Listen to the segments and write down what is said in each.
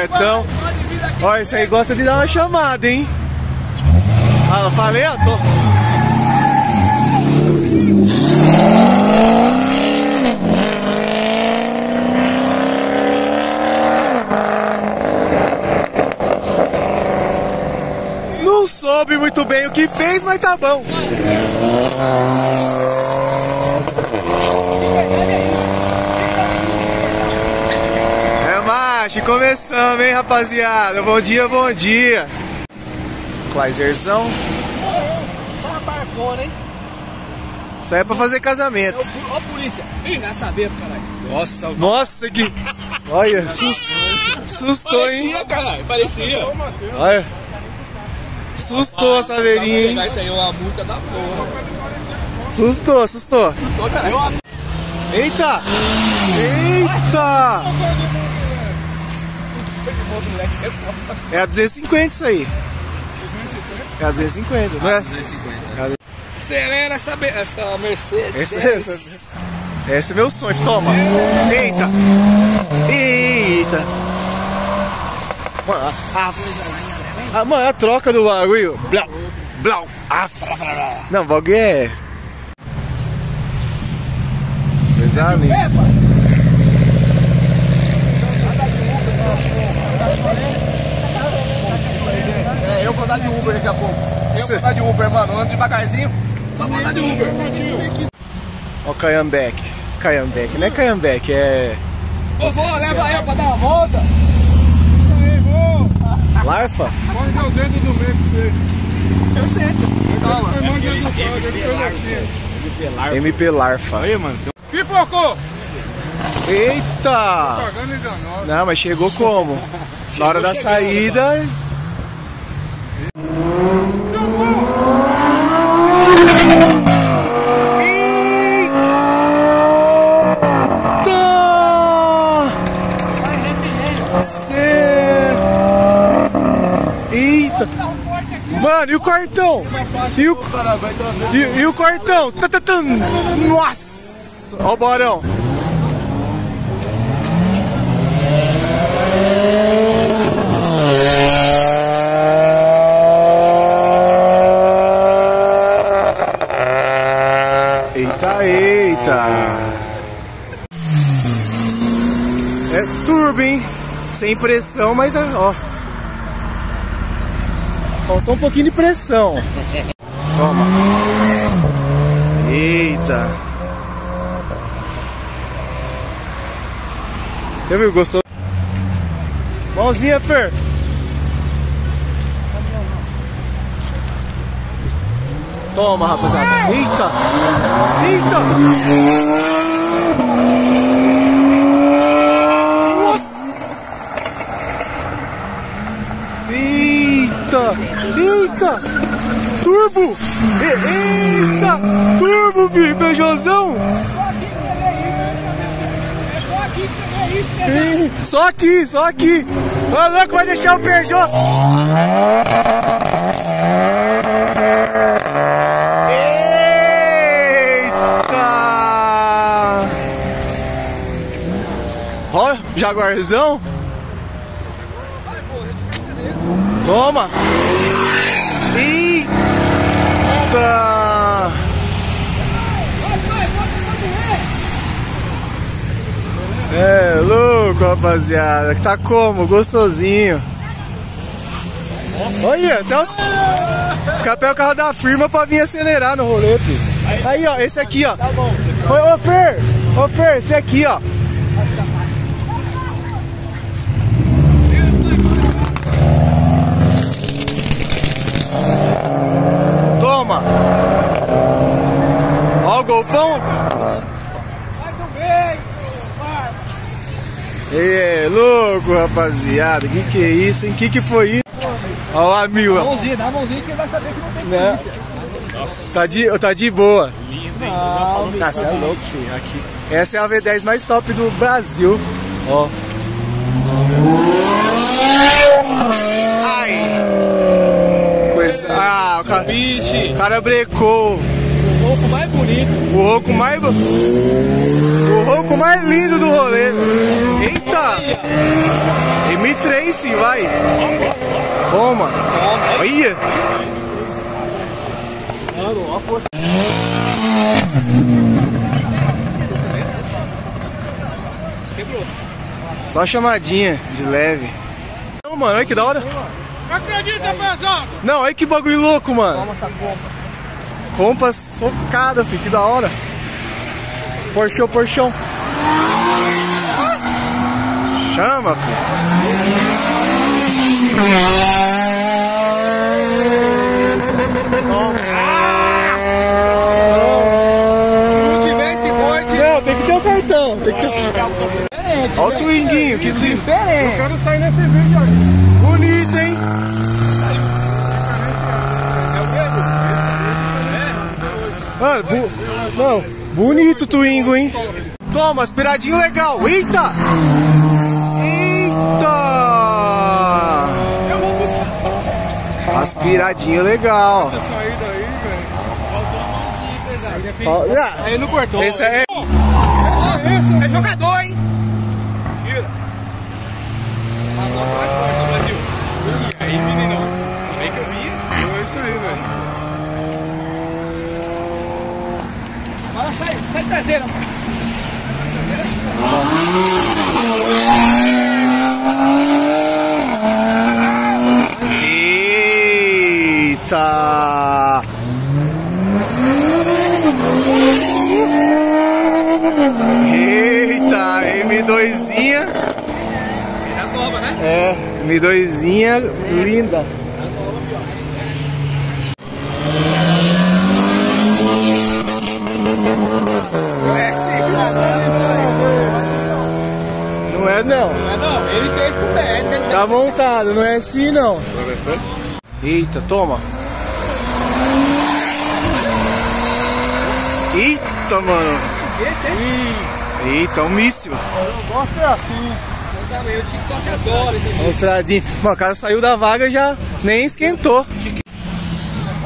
Robertão. Ó, esse aí gosta de dar uma chamada, hein? Ah, falei, ó, tô. Não soube muito bem o que fez, mas tá bom. É macho, começamos, hein, rapaziada. Bom dia, bom dia. Kleiserzão. Só uma barcona, hein? Isso aí é pra fazer casamento. Ó a polícia. Ih, já sabendo, caralho. Nossa, Nossa, que. Olha, sus... sustou, hein? parecia, caralho. Parecia. Olha. Sustou a saveirinha, hein? Aí é uma multa da porra. Sustou, sustou. Eita! Eita! É a 250 isso aí. É a 250, não é? 250. Acelera essa, essa Mercedes. Essa, essa, esse é meu sonho. Toma! Eita! Eita! Mano, a, a, mano, a troca do bagulho. Blau, blau, af. Não, o bagulho é. Coisa linda. É, eu vou dar de Uber daqui a pouco. Eu Cê- vou dar de Uber, mano. Ando devagarzinho. Só vou dar de Uber. Ó, o Caiambeque. Caiambeque, não é Caiambeque, é. Ô, vô, leva eu pra dar uma volta. Larfa? Põe meu dedo no meio pra você. Eu sento. Calma. O assim. MP Larfa. Aí, mano. Pipocou! Eita! Não, mas chegou como? Na hora da saída. Eita! Cê- Eita! Mano, e o cartão? E o, e, e o? Tatatam. Nossa! Ó o Borão. Eita, eita! É turbo, hein? Sem pressão, mas ó. Faltou um pouquinho de pressão. Toma. Eita. Você viu? Gostou? Mãozinha, Fer. Toma, rapaziada. Eita! Eita! Nossa! Eita! Eita! Turbo! Eita! Turbo, bi- beijosão! Só aqui, só aqui! Ô louco, vai deixar o Peugeot! Eita! Ó, Jaguarzão. Toma! Eita! É louco, rapaziada. Tá como? Gostosinho. Olha, até os. Capel carro da firma pra vir acelerar no rolê, filho. Aí, ó, esse aqui, ó. Ô, ô Fer! Ô Fer, esse aqui, ó. Toma! Ó o golfão! É louco, rapaziada. Que que é isso, hein? Que que foi isso? Ó, a mil, ó. Mãozinha, dá a mãozinha que vai saber que não tem Né? polícia. Tá de, tá de boa. Não, Ah, você é louco, filho. Aqui. Essa é a V10 mais top do Brasil. Ó. Ai! Coisa. Ah, o cara, o cara brecou. O roubo mais bonito. O rouco mais. O rouco mais lindo do rolê. Eita! M3, sim, vai. Toma. Olha. Só chamadinha de leve. Não, mano, olha que da hora. Não acredita, pesado! Não, olha que bagulho louco, mano. Compa socada, filho, que da hora. Porchão, porchão. Chama, filho. Se não tiver esse corte, Não, tem que ter o cartão. Tem que ter... Olha o Twinguinho, que lindo. diferente. Quero sair nesse vídeo aí. Bonito, hein? Mano, bu... Não, bonito o Twingo, hein? Toma, aspiradinho legal. Eita! Eita! Aspiradinho legal. Essa saída aí, velho. Fal- Ah, Aí não cortou. Esse. É jogador, hein? Tira. E aí, meninão? Como é que eu vi? É isso aí, velho. Agora traseira. Eita! Eita, M2zinha. As novas, né? É, M2zinha linda. Não é não. Não é não, ele fez com o pé. né? Tá montado, não é assim não. Eita, toma. Eita, mano. Eita, um míssil. Eu gosto é assim. Eu também, eu tinha que tocar agora. entendeu? Mostradinho. Mano, o cara saiu da vaga e já nem esquentou.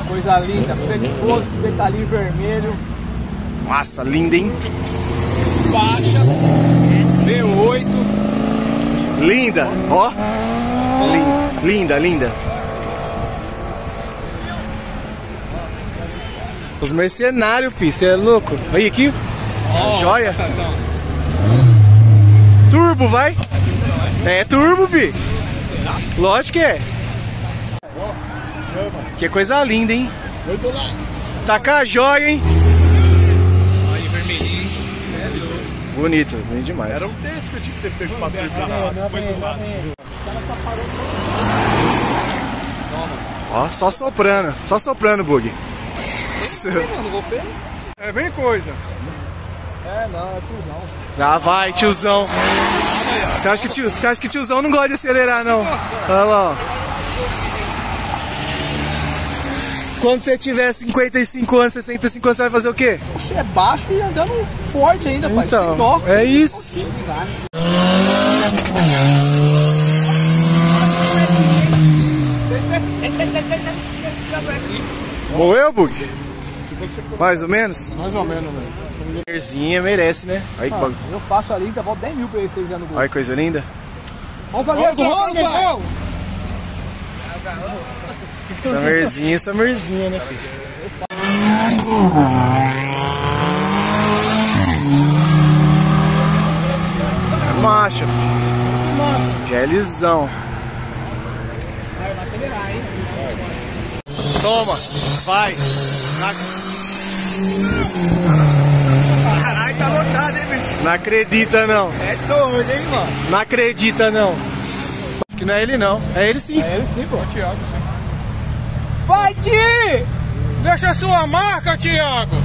Coisa linda, pé de fogo, detalhinho vermelho, Massa, linda, hein? baixa, V8. Linda, ó. Lin- linda, linda. Os mercenários, fi, cê é louco. Aí aqui, Ó, joia. Turbo, vai. É turbo, fi. Lógico que é. Que coisa linda, hein? Taca a joia, hein? aí vermelhinho. Bonito, bonito demais. Era um desse que eu tinha que ter pego pra pisar. Foi do lado. Ó, só soprando, só soprando, Bug. Mano, vou feio? É bem coisa. É, não, é tiozão. Ah, vai, tiozão. Você acha que, tio, você acha que tiozão não gosta de acelerar, não? Olha lá, ó. Quando você tiver 55 anos, 65 anos, você vai fazer o quê? Você é baixo e andando forte ainda, pai. sem Então, dó. é isso. Morreu, Bug? Mais ou menos? Mais ou menos, velho. Mulherzinha merece, né? Olha que, bagulho. Eu faço ali, ainda volto 10 mil pra eles que eles no gol. Olha coisa linda. Vamos fazer o gol, pai! Summerzinha, summerzinha, né, filho? É macho, filho. Gelzão. Toma, vai. Caralho, tá lotado, hein, bicho? Não acredita não. É doido, hein, mano? Não acredita não. Que não é ele não. É ele sim. É ele sim, pô. Thiago, sim. Vai, Ti! Deixa a sua marca, Thiago.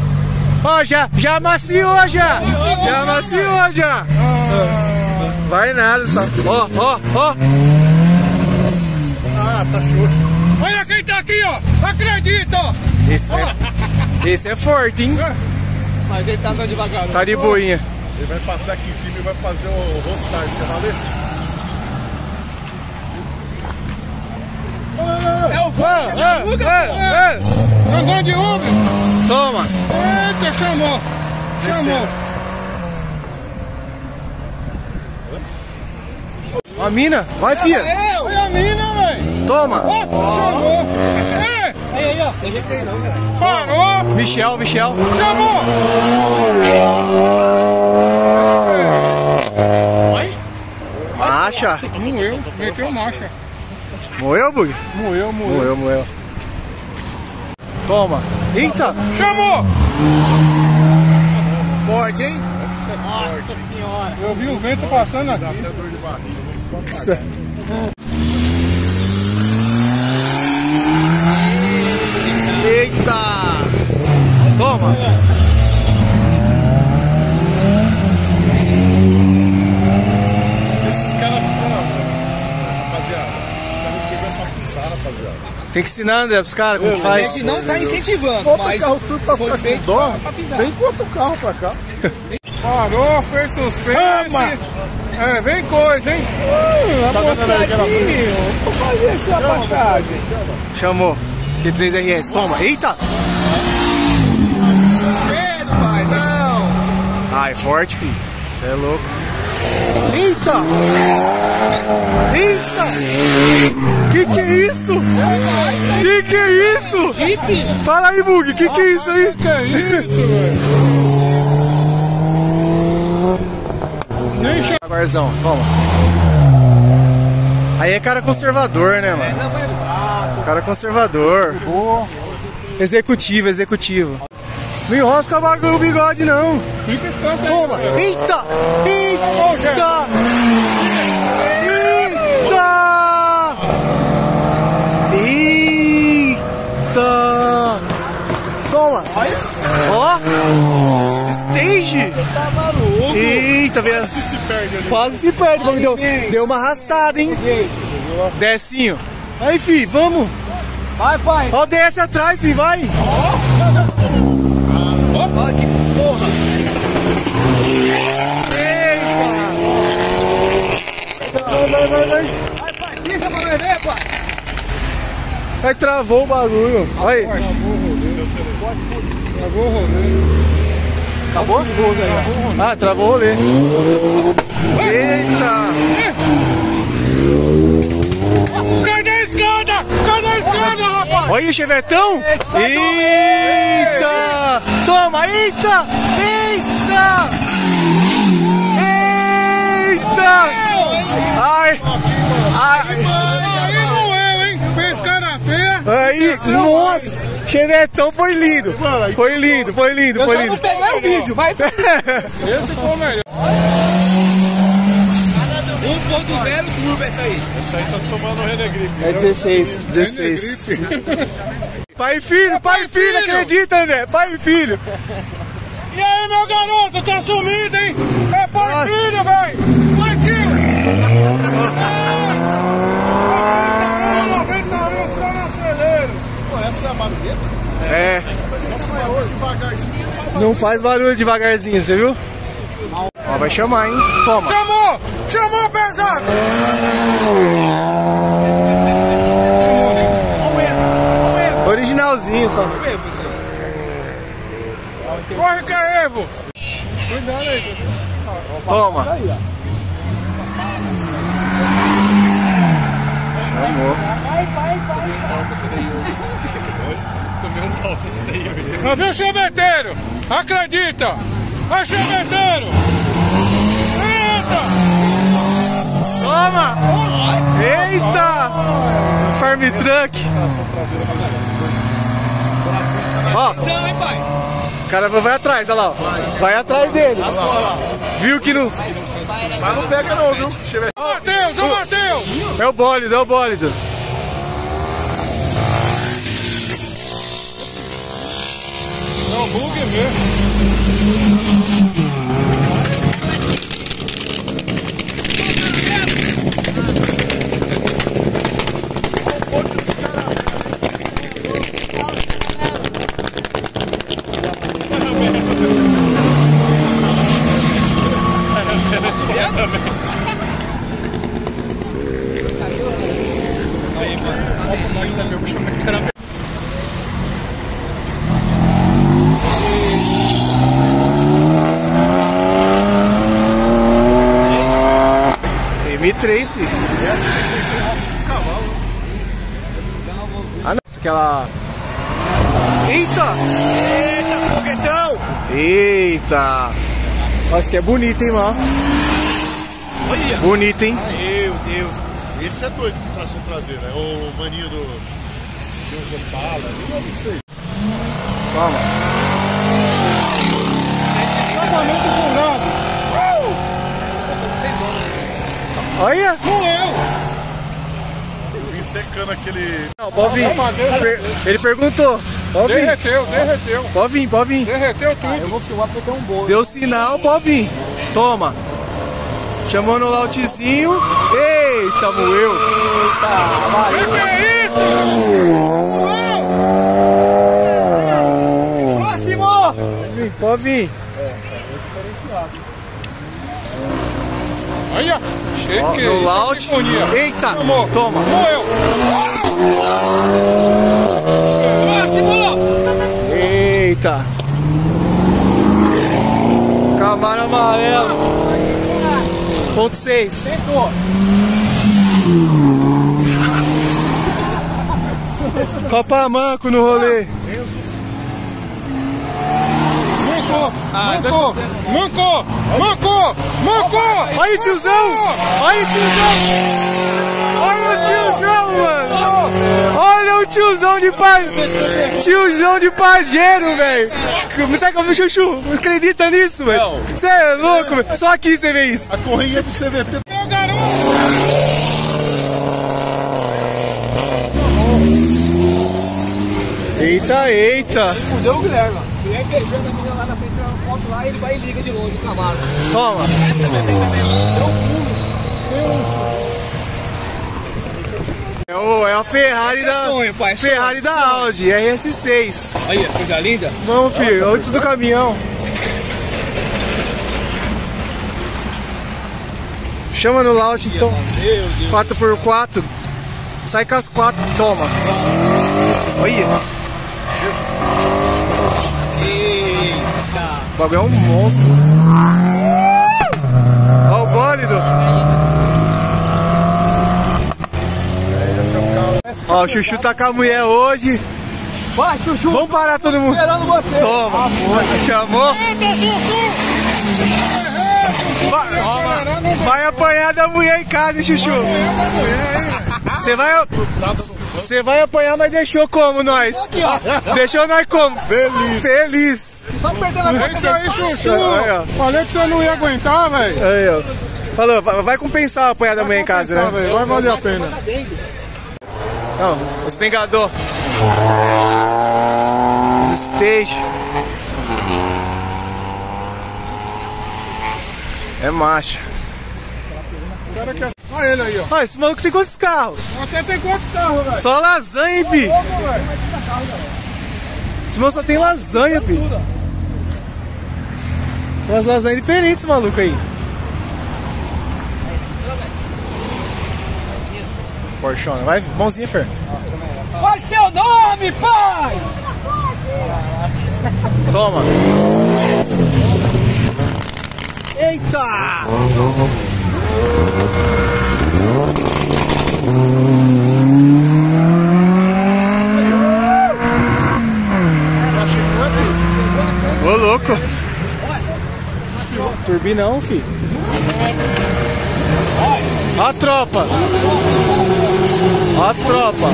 Ó, já, já amaciou já. Já amaciou já. Vai nada, tá. Ó, ó, ó. Ah, tá xoxo. Olha quem tá aqui, ó. Acredita, ó. Esse é, esse é forte, hein? Mas ele tá andando devagar. Tá de boinha. Ele vai passar aqui em cima e vai fazer o rostagem, quer valer? É o Vanga! Ah, ah, Andando de Uber? Toma. Eita, chamou. Chamou. Uma mina? Vai, fia. Olha a mina, velho. Toma. Ó, chamou. Ei, Aí, aí, ó. Tem jeito aí não, cara. parou. Michel, Michel. Chamou. Marcha. Moeu. Meteu marcha. Moeu, Bug? Moeu, moeu. Moeu, moeu. Toma. Eita. Chamou. Forte, hein? Nossa senhora. Eu vi o vento passando aqui. Eita. Toma. Esses caras rapaziada. Tem que ensinar, André, pros caras como A faz. gente não tá incentivando, Bota mas o carro tudo pra foi ficar com feito dó. pra pisar. Vem com outro carro pra cá. Parou, fez suspense. É, vem coisa, hein? Tá vendo aí aquela Vou fazer essa passagem. Chamou. Q3RS. Toma. Eita. Medo, pai, não. Ah, é forte, filho. Você é louco. Eita! Eita! Que que é isso? Que que é isso? Jeep. Fala aí, Bug, que que é isso aí? Que é isso, velho? Jaguarzão, toma. Aí é cara conservador, né, mano? Cara conservador. Executivo, executivo. Não enrosca o bagulho o bigode, não. Fica esperto aí. Toma! velho. Eita! Eita! Eita! Eita! Toma! Ó! Stage! Eita, vem Se se perde ali. Quase se perde, vamos deu, deu uma arrastada, hein? Decinho. Aí, fi, vamos. Vai, pai. Ó, desce atrás, fi, vai. Olha que porra. Vai, vai, vai. Pisa pra nós ver, pai. Aí travou o bagulho. Olha aí. Travou o rolê. Acabou? Ah, travou o rolê. Eita! Cadê a escada? Cadê a escada, rapaz? Olha aí o chevetão! Eita! Toma! Eita! Eita! Eita! Ai! Ai! Aí moeu, hein? Fez cara feia. Aí! Nossa! Chevetão foi lindo! Foi lindo, foi lindo, Eu foi lindo! peguei o vídeo, vai. Esse foi o melhor. 1.0 turbo essa aí. Isso aí tá tomando Renegripe. É 16, 16. Pai e filho, pai e filho, acredita, André? Pai e filho. E aí, meu garoto, tá sumido, hein? É porquinho, velho! Porquinho! Ah, 90 anos só no acelero. Pô, essa é a barulheta? É, não faz barulho devagarzinho, você viu? Ó, vai chamar, hein? Toma. Chamou! Chamou, pesado! Originalzinho só. Corre que é Evo! Toma. Chamou. Não viu o chaveteiro? Acredita! Vai, chaveteiro! Eita! Toma! Eita! Farm Truck. Ó, o cara vai atrás, olha lá. ó. Vai atrás dele. Viu que não. Mas não pega não, viu? Ô, Matheus, ô, Matheus! É o bólido, é o bólido. É o bug mesmo. 3, filho. Essa tem 605 cavalos. Ah, não. Aquela. Eita! Eita, foguetão! Eita! Olha, esse aqui é bonito, hein, mano? Olha! Bonito, hein? Meu Deus! Esse é doido com tração traseira. É o maninho do. Deus Opala. Eu não sei. Toma. Totalmente furado. Olha! Eu vim secando aquele. Não, pode vir. Ele perguntou. Pode vir. Derreteu, derreteu. Pode vir, pode vir. Derreteu tudo. Eu vou filmar porque tem um bolo. Deu sinal, pode vir. Toma. Chamou no lautezinho. Eita, moeu. O que é isso? Próximo! Pode vir, pode vir. Olha. Ó, no laute. Sinfonia. Eita, Tomou. toma. Próximo! Eita. Camaro amarelo. Ponto 6. Sentou! Copa Manco no rolê. Mancou. Mancou. Mancou. Mancou. Mancou. Olha o tiozão! Olha o tiozão! Olha o tiozão, mano! Olha o tiozão de pai! Tiozão de pajeiro, velho! Sabe como chuchu? Não acredita nisso, velho? Você é louco, velho! Só aqui você vê isso! A correia do CVT. Meu garoto. Eita, eita! Fudeu o Guilherme. Beijando a menina lá na frente, tirando foto lá, ele vai e liga de longe o cavalo. Toma! É, o, é a Ferrari da. sonho, pai, sonho, Ferrari da Audi, RS6. Aí, coisa linda. Vamos, filho, antes do caminhão. Chama no launch então. 4x4. Sai com as 4, toma. Olha, Eita! o bagulho é um monstro. Olha o bólido. Ó, o Chuchu tá com a mulher hoje. Vai, Chuchu! Vamos parar todo mundo. Esperando você! Toma. Chamou. Eita, Chuchu. Vai, vai apanhar da mulher em casa, hein, Chuchu. Você vai. Você vai apanhar, mas deixou como nós? Deixou nós como? Feliz. Feliz. Só apertando a É boca isso aí, Chuchu. Aí, ó. Falei que você não ia aguentar, velho. Aí, ó. Falou, vai, compensar apanhar da mulher em casa, né? velho, Vai valer a pena. Não, os pengador. Os stage. É macho. O cara quer. Olha ele aí, ó. Ó, esse maluco tem quantos carros? Você tem quantos carros, velho? Só lasanha, hein, velho? Esse maluco só tem lasanha, fi. Tem umas lasanhas diferentes, maluco aí. Porchona, vai, mãozinha, Fer. Qual seu nome, pai? Toma. Eita! Ô louco! Turbinão, fi. A tropa! A tropa!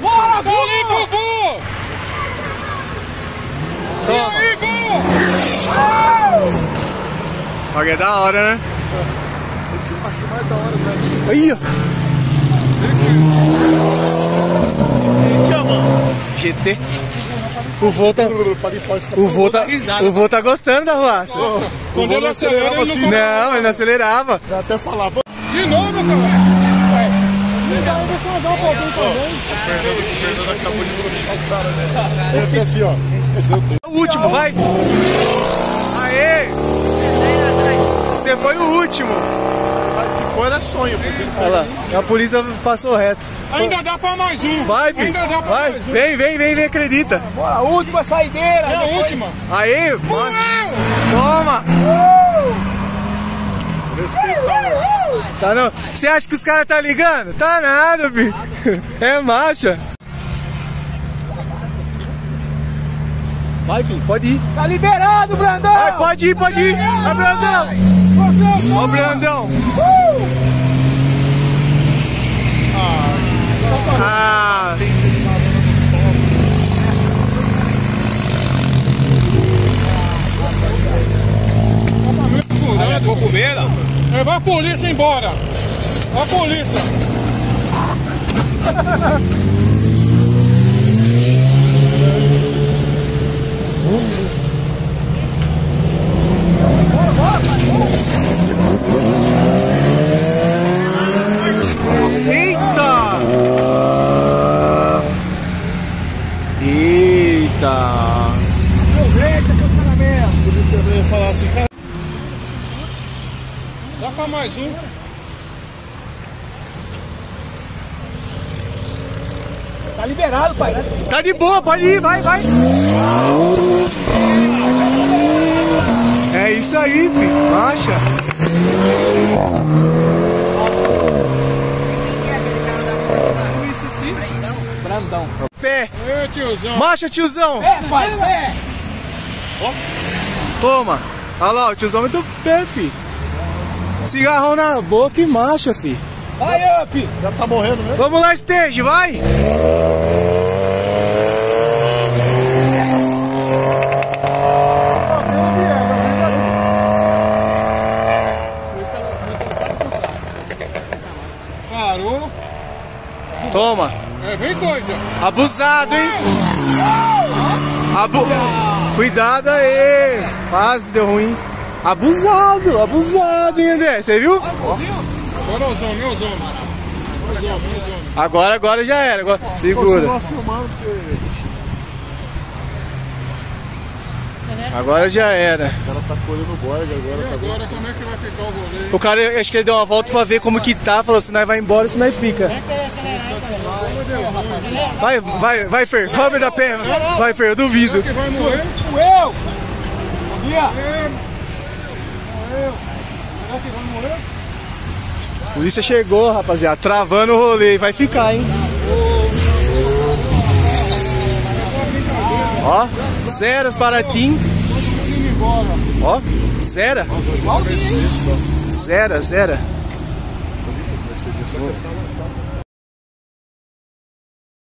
Bora, Falei, vamos! Gugu! E Toma! aí, Gugu? Olha, é da hora, né? Acho mais da hora, velho. Aí, ó. GT. O vô tá, o vô tá, o vô tá gostando da ruaça. Quando ele acelera, ele não assim. Não, ele não acelerava. Eu até falava, De novo, cara. Eu né? Eu tenho. O último, vai! Aê! Você foi o último! For, era sonho, porque Olha lá, a polícia passou reto. Ainda dá pra mais um. Vai, filho! Ainda dá pra Vai! mais um. Vem, vem, vem, vem, acredita! Bora, última saideira. É a última. Uau! Toma! Tá não? Você acha que os caras tá ligando? Tá nada, filho! É marcha! Vai, filho, pode ir. Tá liberado, Brandão. Vai, pode ir, pode ir! Ó, Brandão! Ó, Brandão! Ah! Vou comer, É, vai a polícia embora. Vai a polícia. Eita! Eita! eu ia falar assim, cara. Dá pra mais um. Tá liberado, pai. Tá de boa, pode ir, vai, vai! É isso aí, filho. Marcha. Brandão. Pé. Ê, tiozão. Marcha, tiozão. É, pai, é. Toma. Olha lá, o tiozão muito pé, filho. Cigarrão na boca e marcha, filho. Vai, up. Já tá morrendo mesmo? Vamos lá, stage, vai! Parou. Toma. É, vem coisa. Abusado, hein? Abu... Cuidado aí. Quase deu ruim. Abusado, abusado, hein, André? Você viu? Agora. Ozônio, ozônio. Agora, agora já era. Agora... Segura. Agora já era. o cara tá colhendo agora. E Tá agora como é que vai ficar o rolê? O cara, acho que ele deu uma volta pra ver como que tá. Falou, se nós vai embora, se nós fica. Vai, vai, vai, Fer. Vamos da perna. Vai, Fer, eu duvido. Que vai morrer? Eu. Bia. A polícia chegou, rapaziada, travando o rolê. Vai ficar, hein? Ó, zeros para Tim. Ó, zero. Zero, zero.